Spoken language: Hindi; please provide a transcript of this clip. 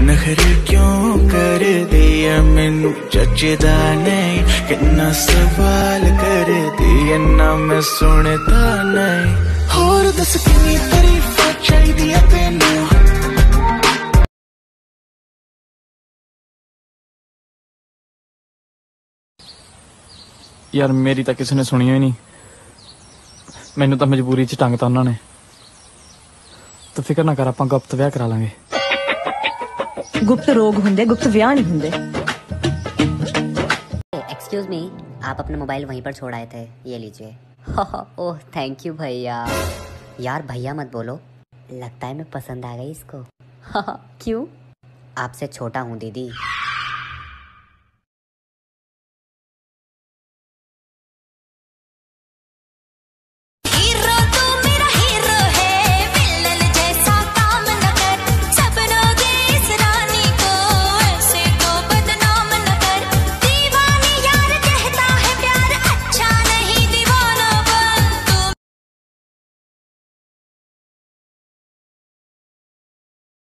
ਨਖਰੇ ਕਿਉਂ ਕਰਦੀ ਐ ਮੈਨੂੰ ਜੱਜਦਾ ਨਹੀਂ ਕਿੰਨਾ ਸਵਾਲ ਕਰਦੀ ਐ ਨਾ ਮੈਂ ਸੁਣਦਾ ਨਹੀਂ ਹੋਰ ਦੱਸ ਕਿੰਨੀ ਤਾਰੀਫਾਂ ਚਾਹੀਦੀ ਐ ਤੈਨੂੰ ਯਾਰ ਮੇਰੀ ਤਾਂ ਕਿਸੇ ਨੇ ਸੁਣੀ ਹੀ ਨਹੀਂ ਮੈਨੂੰ ਤਾਂ ਮਜਬੂਰੀ 'ਚ ਟੰਗਤਾ ਉਹਨਾਂ ਨੇ ਤੂੰ ਫਿਕਰ ਨਾ ਕਰ ਆਪਾਂ ਗੁਪਤ ਵਿਆਹ ਕਰਾ ਲਾਂਗੇ गुप्त रोग होंगे गुप्त व्यान होंगे एक्सक्यूज मी आप अपना मोबाइल वहीं पर छोड़ आए थे, ये लीजिए। ओह थैंक यू भैया। यार, भैया मत बोलो। लगता है मैं पसंद आ गई इसको। क्यों? आपसे छोटा हूँ, दीदी।